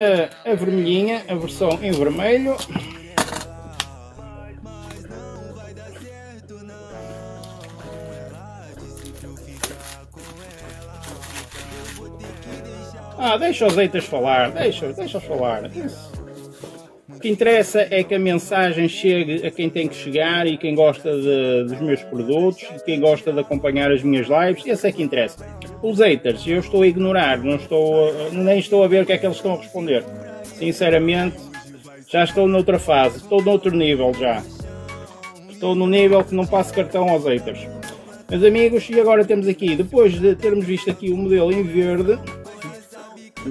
a, vermelhinha, a versão em vermelho. Ah, deixa os eitas falar, deixa, deixa falar. O que interessa é que a mensagem chegue a quem tem que chegar e quem gosta de, dos meus produtos, quem gosta de acompanhar as minhas lives, esse é que interessa. Os haters, eu estou a ignorar, não estou, nem estou a ver o que é que eles estão a responder. Sinceramente, já estou noutra fase, estou noutro nível já. Estou no nível que não passo cartão aos haters. Meus amigos, e agora temos aqui, depois de termos visto aqui o modelo em verde,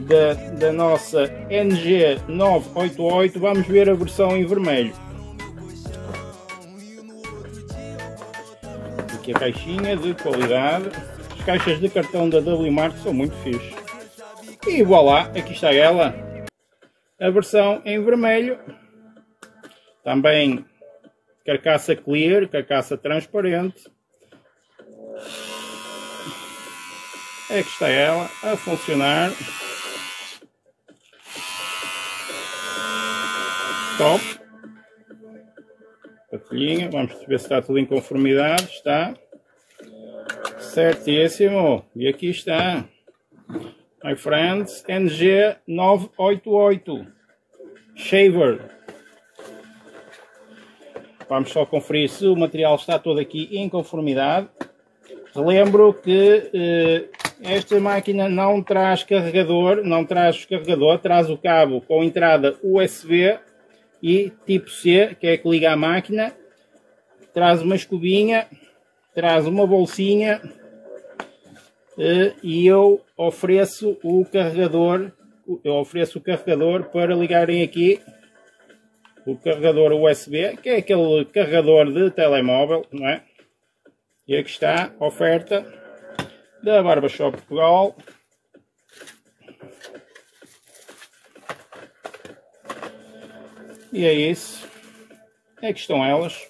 da, da nossa NG988, vamos ver a versão em vermelho. Aqui a caixinha de qualidade. As caixas de cartão da W-Mart são muito fixe. E voilá, aqui está ela. A versão em vermelho. Também carcaça clear, carcaça transparente. Aqui está ela a funcionar. Top. Patilhinha, vamos ver se está tudo em conformidade. Está. Certíssimo. E aqui está. My friends, NG988. Shaver. Vamos só conferir se o material está todo aqui em conformidade. Relembro que eh, esta máquina não traz carregador, não traz carregador, traz o cabo com entrada USB e tipo C, que é que liga a máquina, traz uma escobinha, traz uma bolsinha eh, e eu ofereço o carregador, eu ofereço o carregador para ligarem aqui o carregador USB, que é aquele carregador de telemóvel, não é? E aqui está a oferta da Barbershop Portugal. E é isso. É que estão elas.